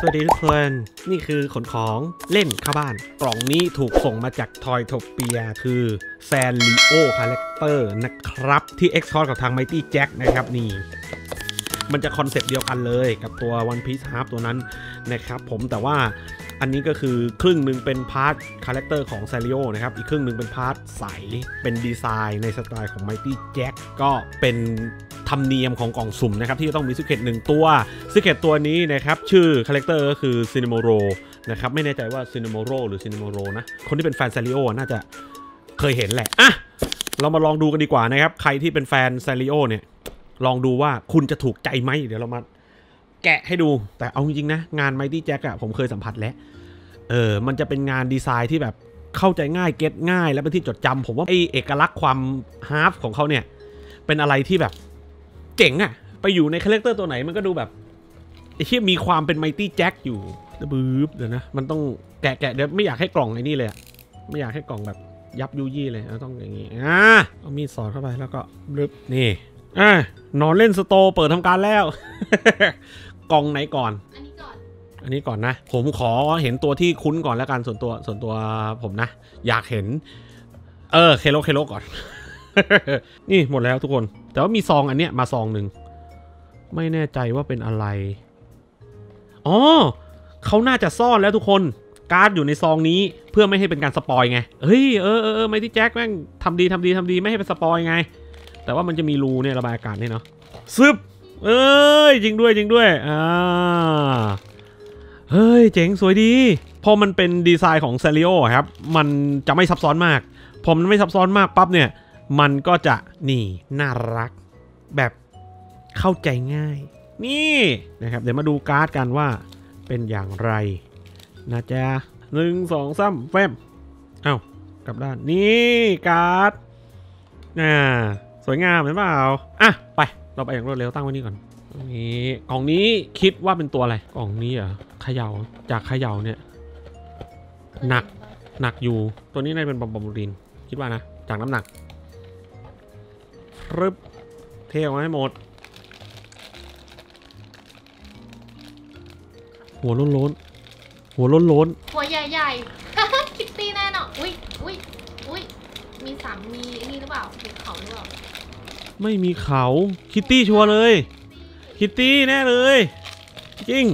สวัสดีทุกคน นี่คือขนของเล่นเข้าบ้าน กล่องนี้ถูกส่งมาจาก Toytopia คือ Sanrio character นะครับ ที่ X c o r กับทาง Mighty Jack นะครับนี่มันจะ concept เดียวกันเลยกับตัว One Piece Half ตัวนั้นนะครับผมแต่ว่าอันนี้ก็คือครึ่งหนึ่งเป็นพาร์ทคาแรคเตอร์ของซ a ริโอนะครับ อีกครึ่งหนึ่งเป็น part ใส เป็นดีไซน์ในสไตล์ของ Mighty Jack ก็เป็น ธรรมเนียมของกล่องสุ่มนะครับที่จะต้องมี secret หนึ่งตัว secret ตัวนี้นะครับชื่อ character ก็คือซิน m โมโรนะครับไม่แน่ใจว่าซิน m โมโรหรือซิน m โมโรนะคนที่เป็นแฟนซ a ริโอน่าจะเคยเห็นแหละอะเรามาลองดูกันดีกว่านะครับ ใครที่เป็นแฟนซ a ริโอเนี่ย ลองดูว่าคุณจะถูกใจไหมเดี๋ยวเรามาแกะให้ดูแต่เอาจริงๆนะ งาน Mighty Jack อะผมเคยสัมผัสแล้ว เออ มันจะเป็นงานดีไซน์ที่แบบเข้าใจง่าย get ง่าย และเป็นที่จดจำผมว่าไอเอกลักษณ์ความhalf ของเขาเนี่ย เป็นอะไรที่แบบ เจ๋งอะไปอยู่ใน character ตัวไหนมันก็ดูแบบไอ้ที่มีความเป็น Mighty Jack อยู่บึ๊บเดี๋ยวนะ มันต้องแกะแกะเดี๋ยวไม่อยากให้กล่องไอ้นี่เลยอะไม่อยากให้กล่องแบบยับยู่ยี่เลยเอาต้องอย่างงี้อ่าเอามีดสอดเข้าไปแล้วก็บึ๊บนี่อ่าหนอนเล่น Store เปิดทำการแล้ว กล่องไหนก่อน อันนี้ก่อน อันนี้ก่อนนะ ผมขอเห็นตัวที่คุ้นก่อนแล้วกันส่วนตัวส่วนตัวผมนะ อยากเห็น เออเคโระเคโระก่อน นี่หมดแล้วทุกคน แต่ว่ามีซองอันเนี้ยมาซองหนึ่ง ไม่แน่ใจว่าเป็นอะไร อ๋อเขาน่าจะซ่อนแล้วทุกคน การ์ดอยู่ในซองนี้เพื่อไม่ให้เป็นการ spoil ไง เฮ้ยเออเออเออ Mighty Jack แม่งทำดีทำดีทำดีไม่ให้เป็น spoil ไง แต่ว่ามันจะมีรูเนี่ยระบายอากาศเนี่ยเนาะซึบเอ้ยจริงด้วยจริงด้วยอ่าเฮ้ยเจ๋งสวยดีพอมันเป็นดีไซน์ของ Sanrio ครับ มันจะไม่ซับซ้อนมาก พอมันไม่ซับซ้อนมากปั๊บเนี่ย มันก็จะนี่น่ารักแบบเข้าใจง่าย นี่นะครับเดี๋ยวมาดูการ์ดกันว่าเป็นอย่างไรนะจ๊ะหนึ่งสองสามแฟมเอ้ากลับด้านนี่การ์ดอ่าสวยงามเห็นเปล่าอะไปเราไปอย่างรวดเร็วตั้งไว้นี่ก่อนนี้กล่องนี้คิดว่าเป็นตัวอะไรกล่องนี้เหรอเขย่าจากเขย่าเนี่ยหนักหนักอยู่ตัวนี้น่าจะเป็นบอมบอมบูรินคิดว่านะจากน้ำหนัก รึบเทออกมาให้หมด หัวโล้นล้นๆหัวโล้นล้นหัวใหญ่ๆคิตตี้แน่นอนอุ้ยอุ้ยอุ้ยมีสามมีนี่หรือเปล่ามีเขาหรือเปล่าๆไม่มีเขาคิตตี้ชัวร์เลย คิตตี้แน่เลย จริง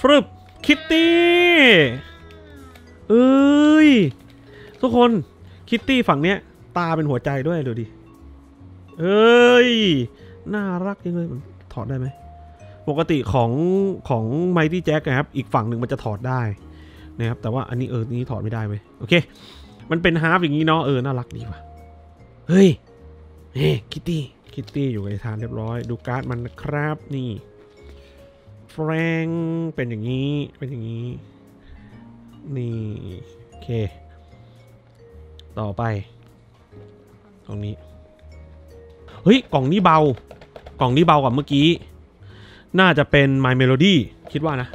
ฟรึบคิตตี้เอ้ยทุกคนคิตตี้ฝั่งเนี้ย ตาเป็นหัวใจด้วยดูดิ เอ้ย น่ารักจริงเลยถอดได้ไหม ปกติของของ Mighty Jack นะครับ อีกฝั่งหนึ่งมันจะถอดได้นะครับ แต่ว่าอันนี้เออ นี้ถอดไม่ได้ไหมโอเค มันเป็น half อย่างนี้เนาะ เออ น่ารักดีว่ะ เฮ้ย เฮ้คิตตี้ คิตตี้อยู่ในทานเรียบร้อย ดูการ์ดมันนะครับ นี่ แฟรงเป็นอย่างนี้ เป็นอย่างนี้ นี่ โอเค ต่อไป รงนี้ เฮ้ย กล่องนี้เบา กล่องนี้เบากว่าเมื่อกี้ น่าจะเป็น My Melody คิดว่านะ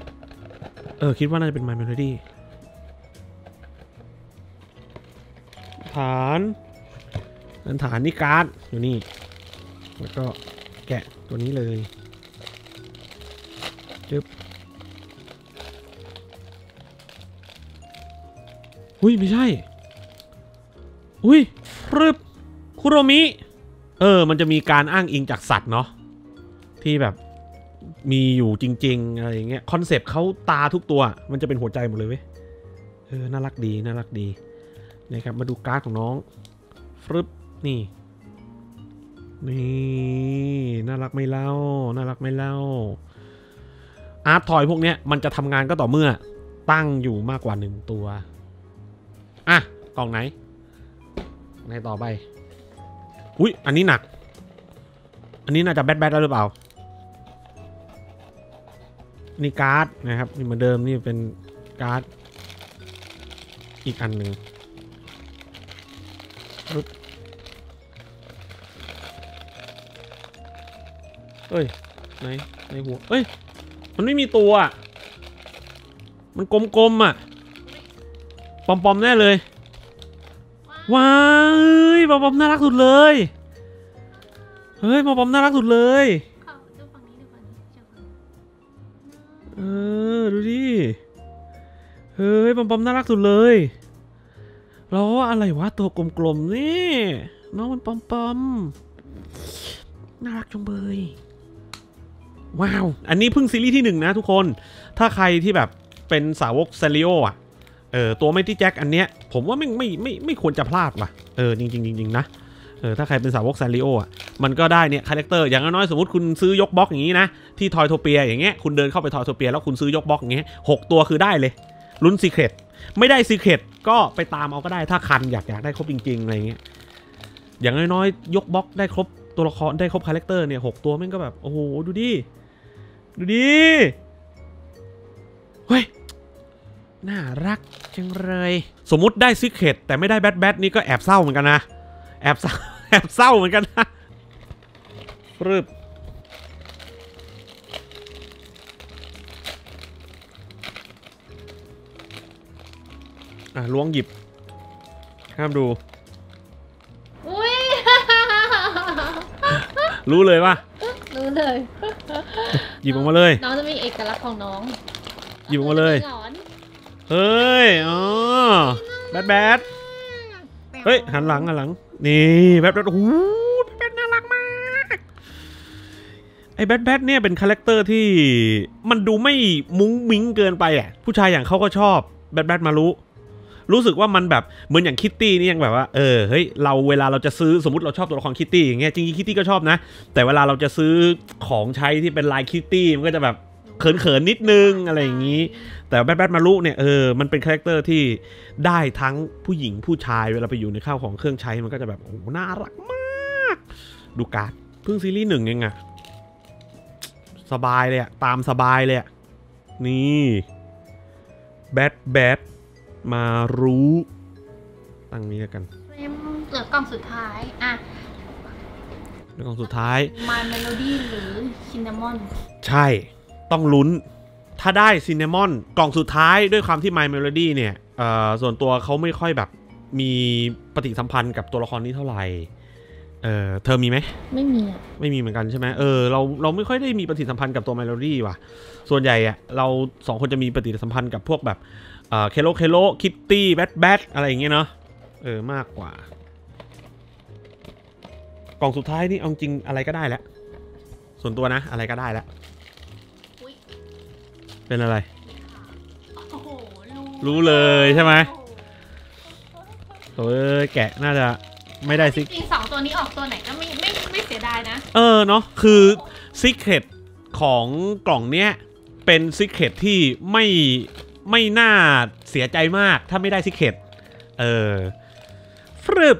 เออ คิดว่าน่าจะเป็น My Melody ฐานอันฐานนี่การ์ดอยู่นี่ แล้วก็แกะตัวนี้เลยจึ๊บอุ้ย ไม่ใช่ อุ้ยรึบ คุโรมิ เออ มันจะมีการอ้างอิงจากสัตว์เนาะที่แบบมีอยู่จริง ๆ อะไรอย่างเงี้ย concept เขาตาทุกตัว มันจะเป็นหัวใจหมดเลยเว้ยเออน่ารักดีน่ารักดีนะครับมาดูการ์ดของน้องฟรึบนี่นี่น่ารักไหมเล่าน่ารักไหมเล่า art toy พวกเนี้ยมันจะทำงานก็ต่อเมื่อตั้งอยู่มากกว่าหนึ่งตัว อะ กล่องไหนไหนต่อไป อุ้ยอันนี้หนัก อันนี้น่าจะแบดแบดแล้วหรือเปล่า นี่การ์ดนะครับนี่เหมือนเดิมนี่เป็นการ์ดอีกอันหนึ่งเอ้ยไหนในหัวเอ้ย มันไม่มีตัวอะมันกลมๆอะ ปอมๆแน่เลย ว้าวเอ้ยปอมๆน่ารักสุดเลย เฮ้ยปอมๆน่ารักสุดเลยเขาดูฝั่งนี้ดูฝั่งนี้เจ้าฝั่งนี้เออ ดูดิ เฮ้ยปอมปอมน่ารักสุดเลยแล้วอะไรวะตัวกลมๆนี่ น้องมันปอมปอมน่ารักจังเบย ว้าว อันนี้เพิ่งซีรีส์ที่หนึ่งนะทุกคน ถ้าใครที่แบบเป็นสาวก Sanrio อะ เออตัวไม่ที่แจ็คอันเนี้ยผมว่าไม่ไม่ไม่ไม่ควรจะพลาดว่ะเออจริงจริงจริงๆนะเออถ้าใครเป็นสาวก Sanrio อะมันก็ได้เนี่ยคาแรคเตอร์อย่างน้อยสมมติคุณซื้อยกบล็อกอย่างนี้นะที่ Toytopia อย่างเงี้ยคุณเดินเข้าไป Toytopia แล้วคุณซื้อยกบล็อกอย่างเงี้ยหกตัวคือได้เลยลุ้น secretไม่ได้ secret ก็ไปตามเอาก็ได้ถ้าคุณอยากอยากได้ครบจริงๆอะไรเงี้ยอย่างน้อยๆยกบล็อกได้ครบตัวละครได้ครบคาแรคเตอร์เนี่ยหกตัวแม่งก็แบบโอ้โหดูดิดูดิเฮ้ย น่ารักจังเลย สมมุติได้ secret แต่ไม่ได้แบทแบทนี่ก็แอบเศร้าเหมือนกันนะ แอบเศร้าแอบเศร้าเหมือนกันนะรึบอะล้วงหยิบ ห้ามดู อุ้ยรู้เลยว่ารู้เลย หยิบออกมาเลย น้องจะมีเอกลักษณ์ของน้อง หยิบออกมาเลยหงอน เฮ้ย อ๋อ แบทแบทเฮ้ย หันหลังหันหลัง นี่แบทแบทโอ้โหแบทแบทน่ารักมาก ไอ้แบทแบทเนี่ยเป็นคาแรคเตอร์ที่มันดูไม่มุ้งมิ้งเกินไปอะ ผู้ชายอย่างเขาก็ชอบ แบทแบทมารุ รู้สึกว่ามันแบบเหมือนอย่างคิตตี้นี่ยังแบบว่า เออ เฮ้ย เราเวลาเราจะซื้อสมมติเราชอบตัวละครคิตตี้อย่างเงี้ย จริงๆคิตตี้ก็ชอบนะ แต่เวลาเราจะซื้อของใช้ที่เป็นลายคิตตี้มันก็จะแบบ เขินๆนิดนึงอะไรอย่างงี้ แต่แบทแบทมารุเนี่ยเออมันเป็นคาแรคเตอร์ที่ได้ทั้งผู้หญิงผู้ชายเวลาไปอยู่ในข้าวของเครื่องใช้มันก็จะแบบโอ้โหน่ารักมาก ดูการ์ดเพิ่งซีรีส์หนึ่งเองอะสบายเลยอะตามสบายเลยอะนี่แบทแบทมารู้ตั้งนี้แล้วกันเหลือกล่องสุดท้ายอะแล้วกล่องสุดท้าย My Melody หรือ Cinnamon ใช่ ต้องลุ้น ถ้าได้ซินนามอนกล่องสุดท้ายด้วยความที่ My Melody เนี่ยเอ่อส่วนตัวเขาไม่ค่อยแบบมีปฏิสัมพันธ์กับตัวละครนี้เท่าไหร่เออเธอมีไหมไม่มีอะไม่มีเหมือนกันใช่ไหมเออเราเราไม่ค่อยได้มีปฏิสัมพันธ์กับตัว Melody ว่ะ ส่วนใหญ่อะเราสองคนจะมีปฏิสัมพันธ์กับพวกแบบเอ่อเคโลเคโลคิตตี้แบทแบทอะไรอย่างเงี้ยเนาะเออมากกว่า กล่องสุดท้ายนี่เอาจริงอะไรก็ได้แล้วส่วนตัวนะอะไรก็ได้แล้วอุ๊ย เป็นอะไร โอ้โหรู้เลยใช่ไหมเออแกะน่าจะไม่ได้ซิจริงๆสองตัวนี้ออกตัวไหนก็ไม่ไม่ไม่เสียดายนะ เออเนาะคือซิกเ e ตของกล่องเนี้ย เป็นซิกเ e ตที่ไม่ไม่น่าเสียใจมากถ้าไม่ได้ซิกเ e ตเออฟรึบ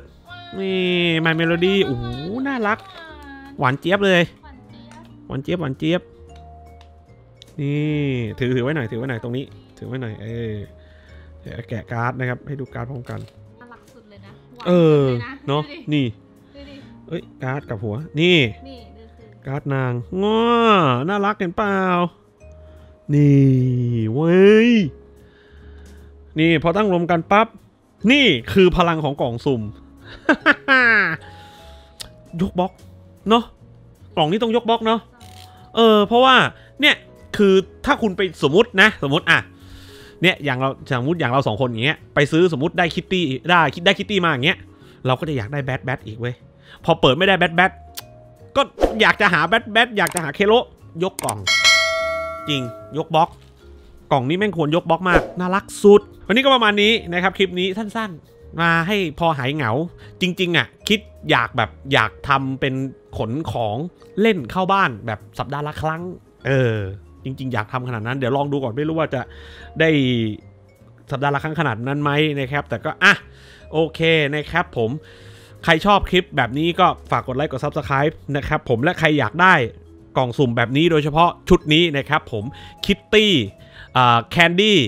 นี่ My Melody โอ้โหน่ารัก หวานเจี๊ยบเลย หวานเจี๊ยบ หวานเจี๊ยบหวานเจี๊ยบ นี่ถือถือไว้หน่อยถือไว้หน่อยตรงนี้ ถือไว้หน่อยเออเดี๋ยวแกะการ์ดนะครับ ให้ดูการ์ดพร้อมกัน น่ารักสุดเลยนะหวานเออสุดลยเนาะดูดินี่ ดูดิเอ้ยการ์ดกับหัว นี่ นี่ดูสิการ์ดนางง้อน่ารักเห็นเปล่า นี่เว้ย นี่พอตั้งรวมกันปั๊บ นี่คือพลังของกล่องสุ่ม ยกบล็อกเนาะกล่องนี้ต้องยกบล็อกเนาะเออ เพราะว่าเนี่ย คือถ้าคุณไปสมมตินะ สมมติอะเนี่ยอย่างเราสมมติอย่างเราสองคนอย่างเงี้ยไปซื้อสมมติได้คิตตี้ได้คิดได้คิตตี้มาอย่างเงี้ยเราก็จะอยากได้แบทแบทอีกเว้ยพอเปิดไม่ได้แบทแบทก็อยากจะหาแบทแบทอยากจะหาเคโลยกกล่อง จริงยกบล็อกกล่องนี้แม่งควรยกบล็อกมากน่ารักสุด วันนี้ก็ประมาณนี้นะครับคลิปนี้สั้นๆ มาให้พอหายเหงา จริง ๆ อะ คิดอยากแบบอยากทำเป็นขนของเล่นเข้าบ้านแบบสัปดาห์ละครั้ง เออ จริง ๆ อยากทำขนาดนั้นเดี๋ยวลองดูก่อนไม่รู้ว่าจะได้สัปดาห์ละครั้งขนาดนั้นไหมนะครับ แต่ก็อะโอเคนะครับผมใครชอบคลิปแบบนี้ก็ฝากกดไลค์กด Subscribe นะครับผมและใครอยากได้กล่องสุ่มแบบนี้โดยเฉพาะชุดนี้นะครับผมคิตตี้แคนดี้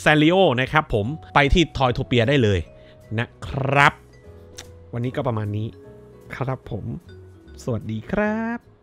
แซลิโอนะครับผมไปที่ทอยโทเปียได้เลยนะครับ วันนี้ก็ประมาณนี้ครับผม สวัสดีครับ